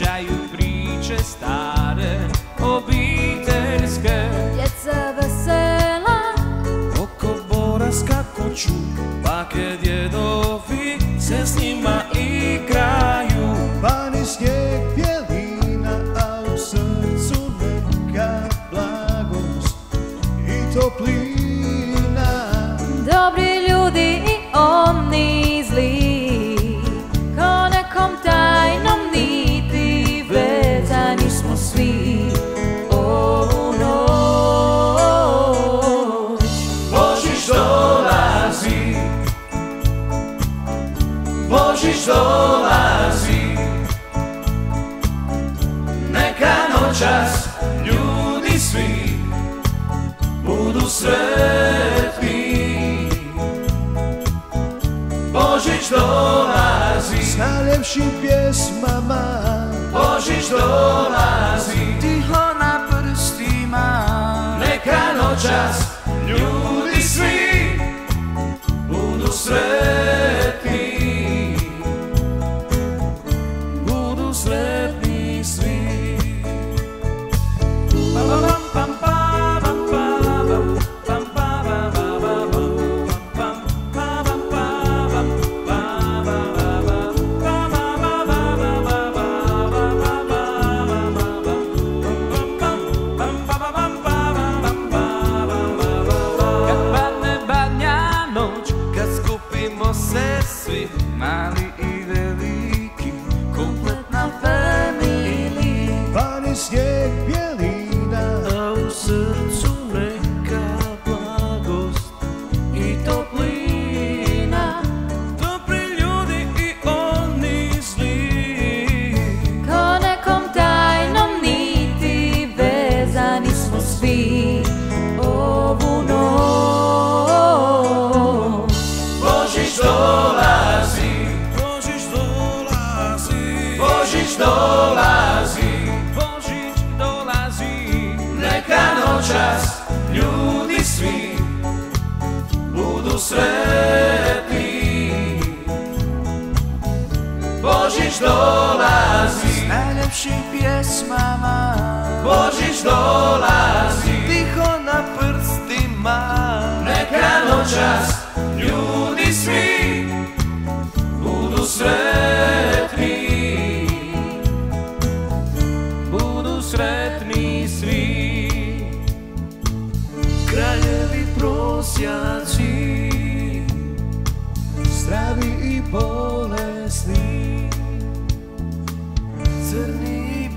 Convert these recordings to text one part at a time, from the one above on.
sjećaju priče stare obiteljske. Djeca vesela. Oko bora skakoću Bake pa djedovi se s njima igraju. Vani snijeg pjelina, A u srcu neka blagost I toplina Božić dolazi. Neka noćas ljudi svi Budu sretni. Božić dolazi. S najljepšim pjesmama. Božić dolazi. Tiho na prstima. Neka noćas Budu sretni svi Kad padne badnja noć Kad skupimo se svi Mali Vani snijeg bjelina. A u srcu neka blagost I toplina. Dobri ljudi i oni zli. Ko nekom tajnom niti vezani smo svi Božić dolazi. Najljepšim pjesmama. Božić dolazi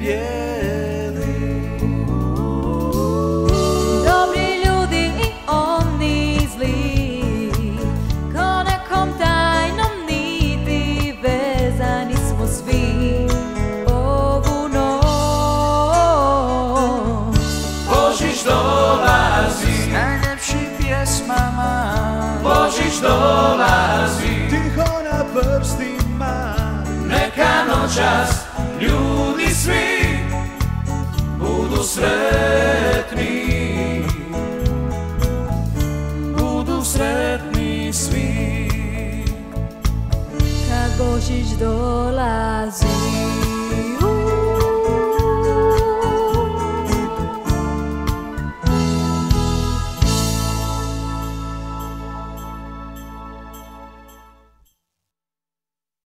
bijeli Dobri ljudi i oni zli Ko nekom tajnom niti vezani smo svi. Ovu noć. Božić dolazi. Najljepšim pjesmama Božić dolazi. Tiho na prstima. Neka noćas sretni. Budu sretni svi. Kad Božić dolazi